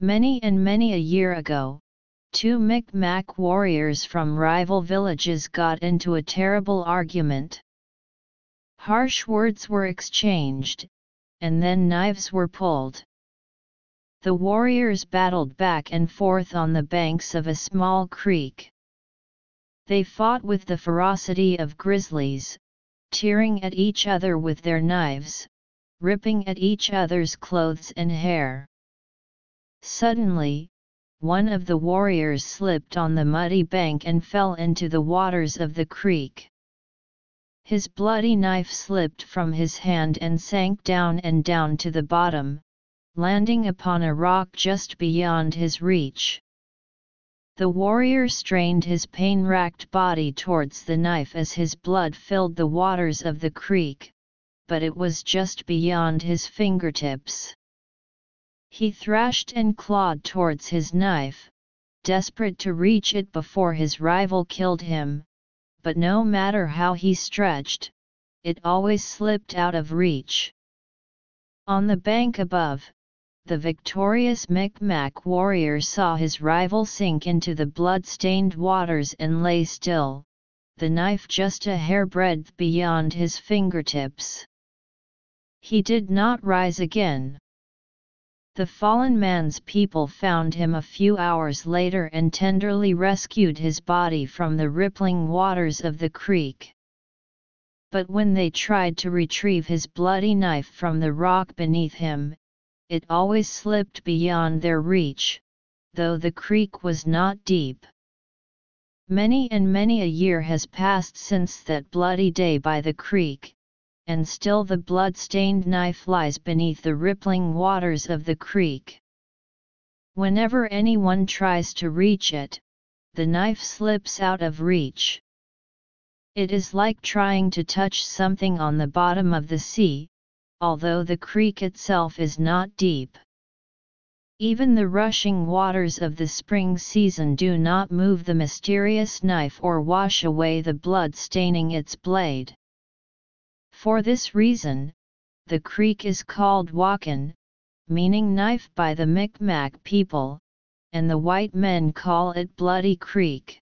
Many and many a year ago, two Micmac warriors from rival villages got into a terrible argument. Harsh words were exchanged, and then knives were pulled. The warriors battled back and forth on the banks of a small creek. They fought with the ferocity of grizzlies, tearing at each other with their knives, ripping at each other's clothes and hair. Suddenly, one of the warriors slipped on the muddy bank and fell into the waters of the creek. His bloody knife slipped from his hand and sank down and down to the bottom, landing upon a rock just beyond his reach. The warrior strained his pain-racked body towards the knife as his blood filled the waters of the creek, but it was just beyond his fingertips. He thrashed and clawed towards his knife, desperate to reach it before his rival killed him, but no matter how he stretched, it always slipped out of reach. On the bank above, the victorious Micmac warrior saw his rival sink into the blood-stained waters and lay still, the knife just a hairbreadth beyond his fingertips. He did not rise again. The fallen man's people found him a few hours later and tenderly rescued his body from the rippling waters of the creek. But when they tried to retrieve his bloody knife from the rock beneath him, it always slipped beyond their reach, though the creek was not deep. Many and many a year has passed since that bloody day by the creek, and still the blood-stained knife lies beneath the rippling waters of the creek. Whenever anyone tries to reach it, the knife slips out of reach. It is like trying to touch something on the bottom of the sea, although the creek itself is not deep. Even the rushing waters of the spring season do not move the mysterious knife or wash away the blood staining its blade. For this reason, the creek is called Wakan, meaning knife by the Micmac people, and the white men call it Bloody Creek.